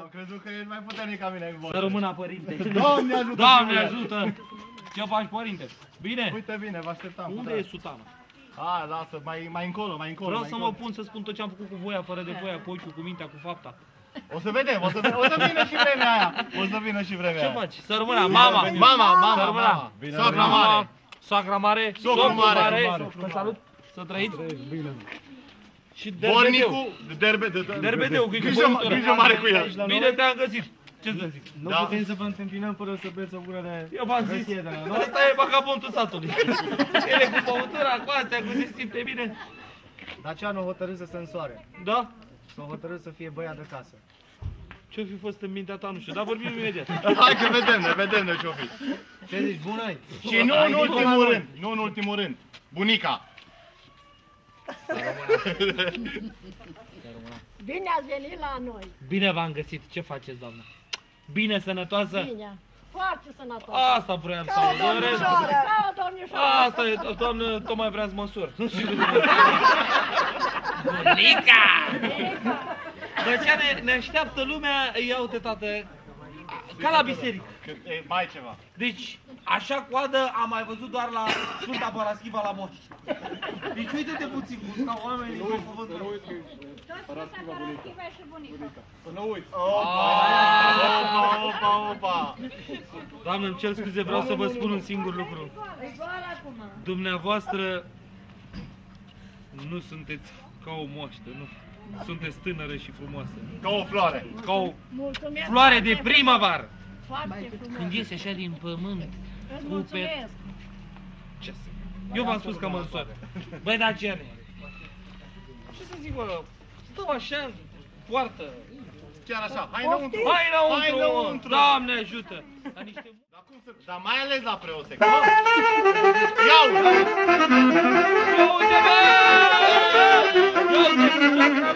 Am crezut că ești mai puternic ca mine în Să voce. rămână părinte. Doamne ajută! Doamne fiule! ajută! Ce faci, părinte? Bine? Uite bine, vă așteptam. cu Unde drag. e sutana? A, lasă, mai, mai încolo, mai încolo. Vreau mai să mă încolo. pun să spun tot ce am făcut cu voia, fără de voia, cu ochiul, cu mintea, cu fapta. O să vedem, o să, o să vină și vremea aia. O să vină și vremea Ce aia. faci? Să rămână, mama! Mama, mama, Să rămână! mama. Soacra mare. Soacra mare! Socru mare. Vă salut! Să trăiți! Și derbedeu! Vornicu, derbe, de, de, Derbedeu, că e grijă, cu grijă mare cu el. Bine te-am găsit! Ce să zic? Nu Da. putem să vă întâmpinăm fără să beți o gură de... Eu v-am zis, Hârtie de la noi. ăsta e vagabondul satului. Ele cu băutura, cu astea, cu se simte bine. Dacianu a hotărât să se însoare. Da? S-a hotărât să fie băiat de casă. Ce-o fi fost în mintea ta, nu știu, dar vorbim imediat. Hai că vedem, ne vedem noi ce-o fi. Ce zici, bună -i? Și nu în ultimul rând, nu în ultimul rând, bunica. Bine ați venit la noi. Bine v-am găsit, ce faceți, doamnă? Bine, sănătoasă? Bine. Foarte sănătos. Asta vreau să Ca o aud. În rest- domnișoară. Ca o domnișoară. Asta e, doamnă, tocmai vreau să măsur. Nu știu cum Bunica! Deci ne, ne așteaptă lumea, ia uite tată, ca la biserică. Că e mai ceva. Deci, așa coadă am mai văzut doar la Sfânta Paraschiva la moș. Deci uite-te puțin cum stau oamenii pe cuvântul. Opa, opa, opa. Doamne, îmi cer scuze, vreau să vă spun un singur lucru. Dumneavoastră nu sunteți ca o moaștă, nu. Sunteți tânără și frumoasă. Ca o floare. Ca o Mulțumesc floare foarte de primăvară. Foarte frumos. Când iese așa din pământ, Îți cu mulțumesc. Ce să... Eu v-am spus că mă însor. Băi, dar ce are? Ce să zic, bă? Stau așa în poartă. Chiar așa. Hai Poftim. înăuntru. Hai înăuntru, Hai mă. înăuntru. Doamne ajută! Dar niște... Dar cum să... Dar mai ales la preote. Ia uite. Ia uite, bă! Ia uite, soacra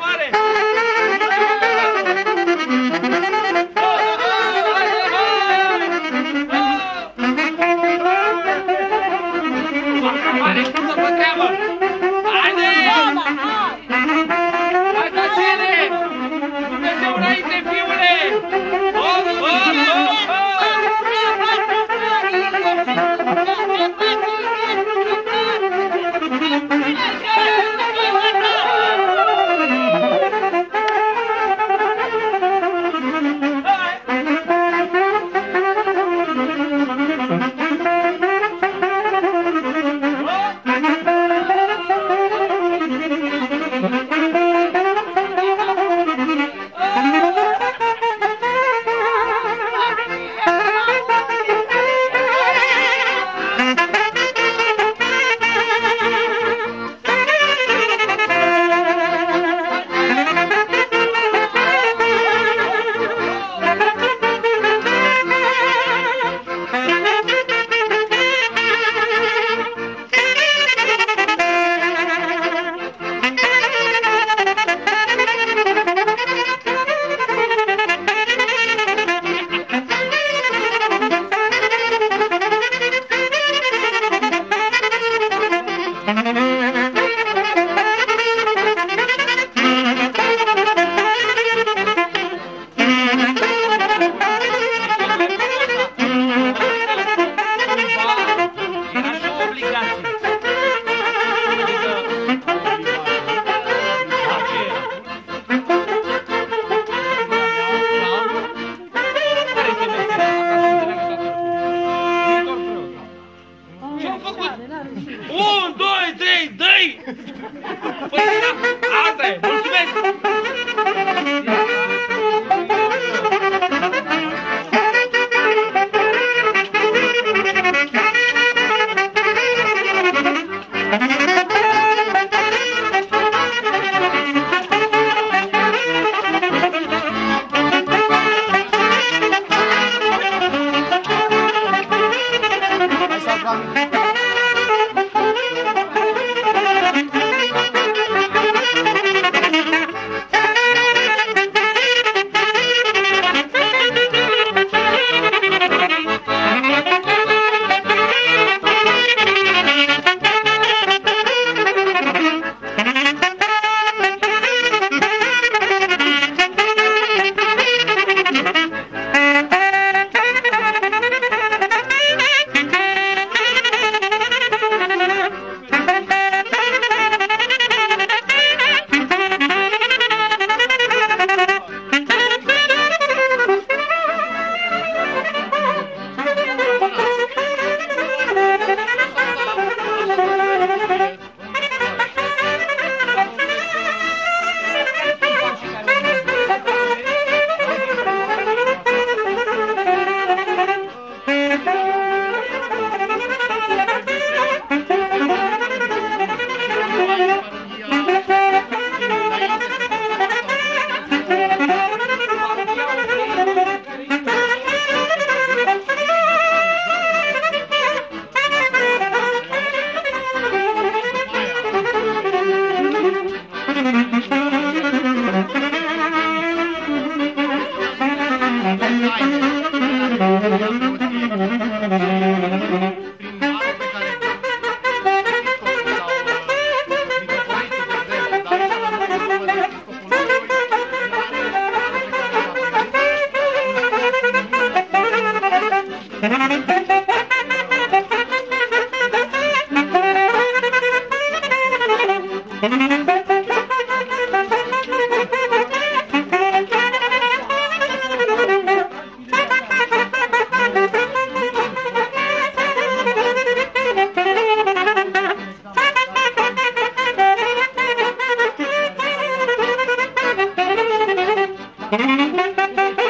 Ha ha ha ha ha ha!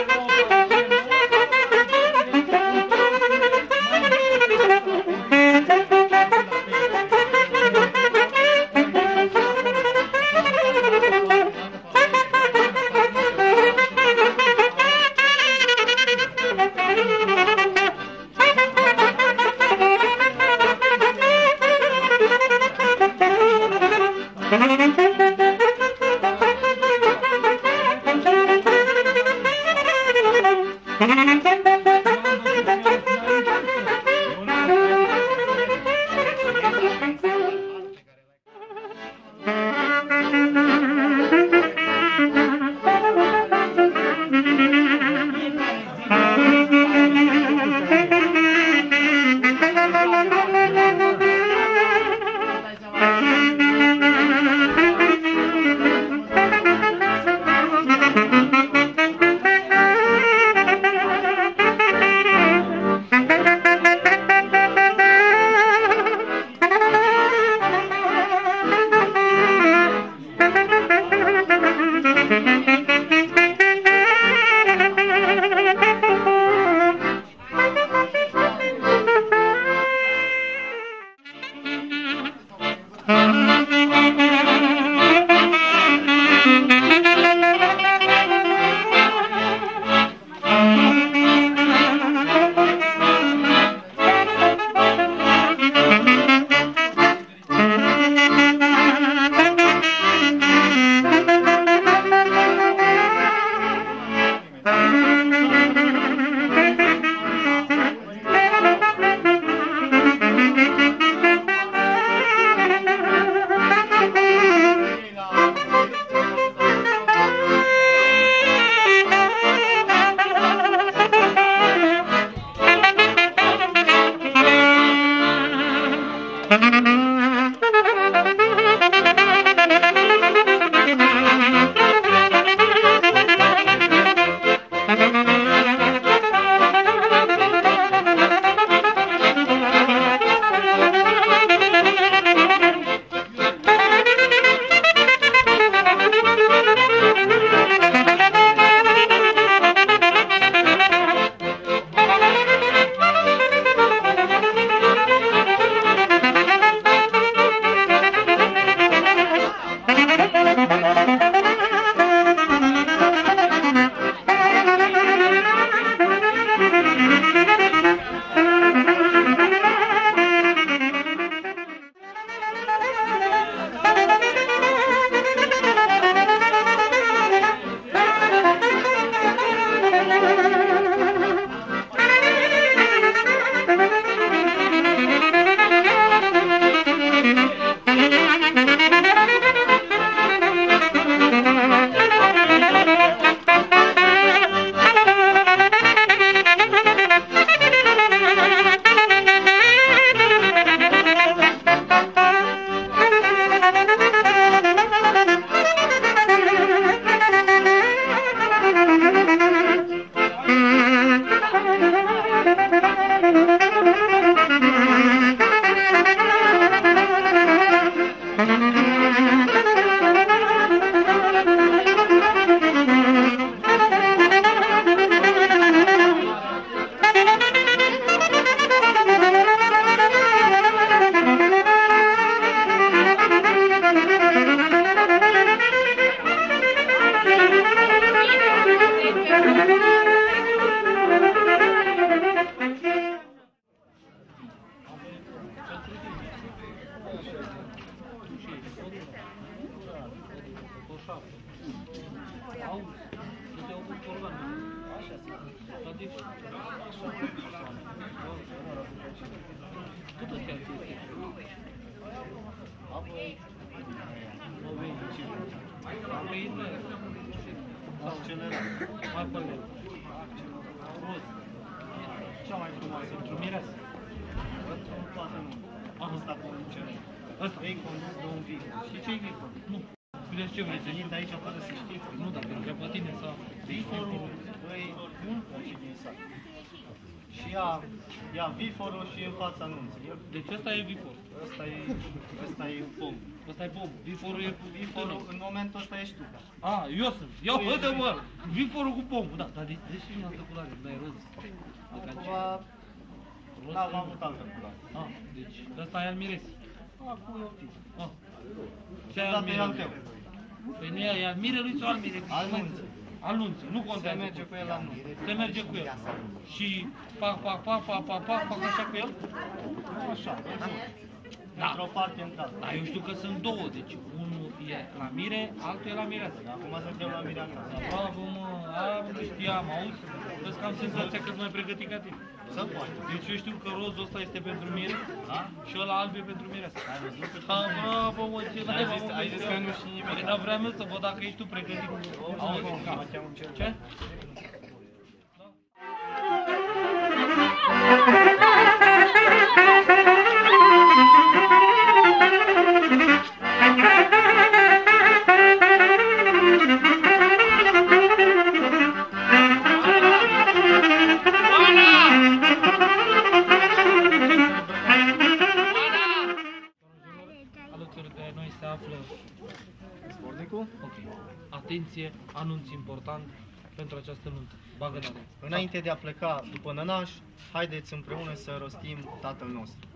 Thank you. Accelerat. Mai pe lent. Rus. cea mai frumoasă Pentru mireasă. pentru toată lumea. Aha. Asta conduce. Ăsta. Ei condus de un vic. Și ce-i vicor? Nu. Vedeți ce vreți? Venit aici fără să știi. Nu, dar pentru pe tine sau... Viforul, băi, un și din sat. Și ia, ia viforul și în fața nunții. El- Deci ăsta e vicor. Ăsta e, ăsta e pom. Ăsta e bom. Viforul e cu Viforul, viforul. în momentul ăsta ești tu. A, eu sunt. Ia uite mă! Viforul cu pomul. Da, dar de, de ce mi-am culoare? Dai roz. Acum, Roz n-am trebuie. avut altă culoare. Ah, deci ăsta e al miresii. Acum e ok. Ah. Ce al Odată e al mirelui? tău. Păi nu e e al mirelui sau al mirelui? Al nunții. Al nunții. Nu Se contează. merge cu el la nuntă. Se merge cu el. Și pac, pac, pac, pac, pac, pac, fac așa cu el? Așa, Da. într-o parte, într-alta. Dar eu știu că sunt două, deci unul e la mire, altul e la mireasă. Acum suntem la mine acasă. Bravo, mă, aia nu știam, auzi? Vezi că am senzația că sunt mai pregătit ca tine. Să poate. Deci eu știu că rozul ăsta este pentru mire, Da? și ăla alb e pentru mireasă. Ai văzut că Ha, bravo, mă, ce Ai naiba, zis- mă, ai zis că nu știi nimic. Păi, dar vreau eu să văd dacă ești tu pregătit. Auzi, mă cheamă cel ce? Atenție, anunț important pentru această nuntă. Bagă data. Înainte de a pleca după nănaș, haideți împreună să rostim Tatăl nostru.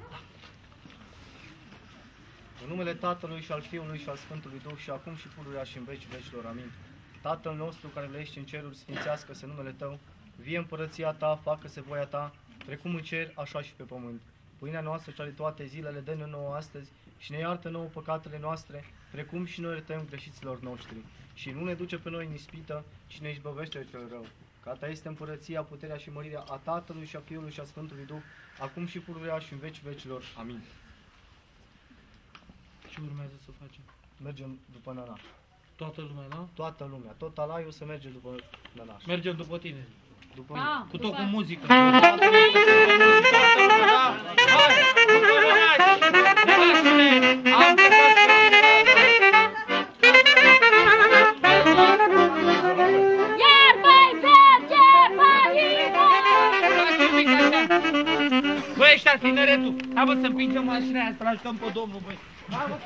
În numele Tatălui și al Fiului și al Sfântului Duh și acum și pururea și în veci vecilor. Amin. Tatăl nostru care le ești în ceruri, sfințească-se numele Tău, vie împărăția Ta, facă-se voia Ta, precum în cer, așa și pe pământ. Pâinea noastră cea de toate zilele, dă-ne nouă astăzi și ne iartă nouă păcatele noastre, precum și noi iertăm greșiților noștri. Și nu ne duce pe noi în ispită, ci ne izbăvește de cel rău. Că a ta este împărăția, puterea și mărirea a Tatălui și a Fiului și a Sfântului Duh, acum și pururea și în veci vecilor. Amin. Ce urmează să facem? Mergem după nănaș. Toată lumea, da? Toată lumea, tot alaiul să merge după nănaș. Mergem după tine. După Ah, mine. Cu tot după- cu muzică. Hai! După năraș! Nărașule! Am Iar mai merge pe Băi, ăștia tineretul! Hai bă să împingem mașina aia, să-l ajutăm pe domnul, băi! Hai bă!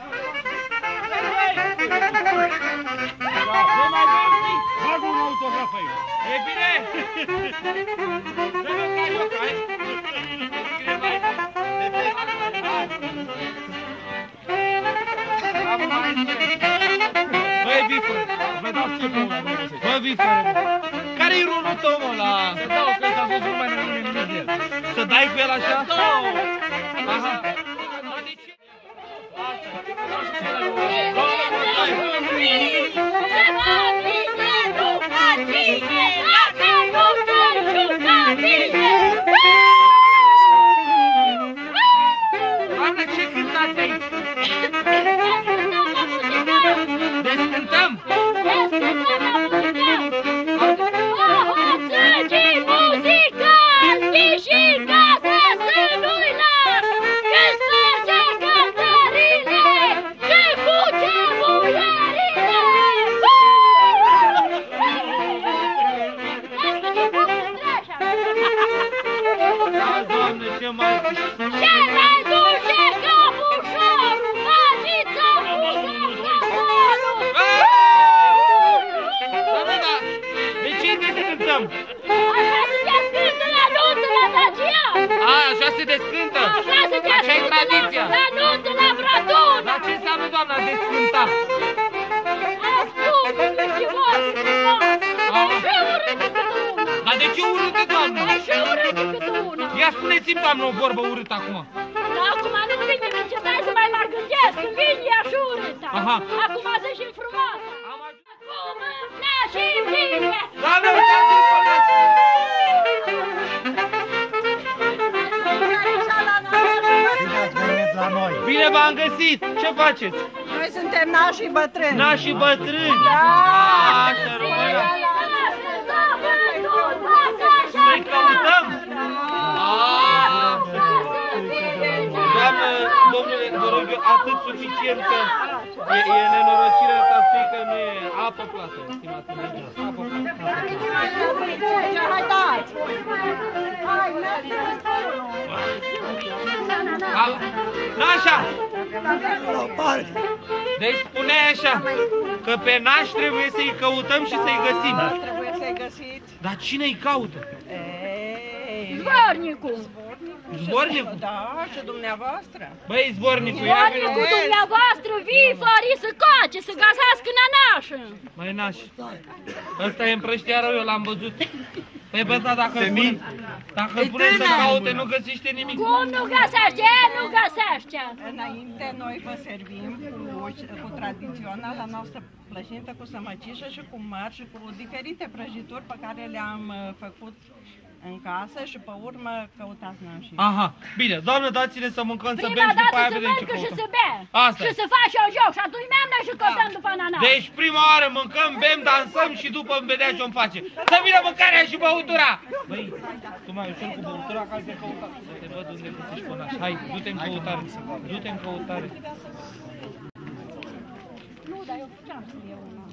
Nu mai vrei nimic! Bag un autograf aici! E bine? Dă-mi ca Băi, bifă! Vă dau ce pe ăla, Bă, bifă! Care-i rolul tău, mă, la... Să dau, că ăsta văzut mai nimic de el. Să dai cu el așa? Aha. Dar de ce? Doamne, tradiția. la, la nuntă la Bradona! Dar ce înseamnă, doamna, descânta? Ascultă-mă și vorbi frumos! Așa urât cât una! Dar de ce urâtă, doamnă? Așa urât cât una! Ia spuneți-mi, doamnă, o vorbă urâtă acum. Dar acum nu vine nici mai să mai mă gândesc, când vine așa urâtă! Aha. Acum să și frumoasă! Am ajuns. Acum ne și vine! Doamne, uitați-vă! Bine v-am găsit! Ce faceți? Noi suntem nașii bătrâni. Nașii bătrâni! Da! Asta română! Să-i căutăm? Doamnă, domnule, vă rog eu, atât suficient că e, e nenorocirea ta frică, nu e apă plată, stimați mele. Apă plată. Hai, hai, hai! Mergeți! A- Nașa! Deci spuneai așa, că pe naș trebuie să-i căutăm și să-i găsim. Trebuie să-i găsiți. Dar cine îi caută? Ei, Zvornicul! Zbornicul? da, și dumneavoastră. Băi, zbornicul, ia vină. Zvornicul dumneavoastră vii fără să coace, să găsească nănașă! Mai naș. Ăsta e împrăștiară, eu l-am văzut. Păi bă, da, dacă îl pune, dacă îl pune să caute, nu găsește nimic. Cum nu găsește? Nu găsește! Înainte noi vă servim cu, cu tradiționala noastră plășintă cu sămăcișă și cu măr și cu diferite prăjituri pe care le-am uh, făcut în casă și pe urmă căutați nașii. Aha, bine, doamnă, dați-ne să mâncăm, să bem Prima și după dată aia să vedem ce mâncă și căutăm. să bea. Asta Și e. să faci o joc și atunci mi-am dat și căutăm după nănaș. Deci prima oară mâncăm, bem, dansăm și după îmi vedea ce-mi face. Să vină mâncarea și băutura! Băi, tu mai ușor cu băutura ca să căuta. Să te văd unde găsești pe naș. Hai, du-te în căutare. Du-te în căutare. Nu, dar eu ce-am să iau una?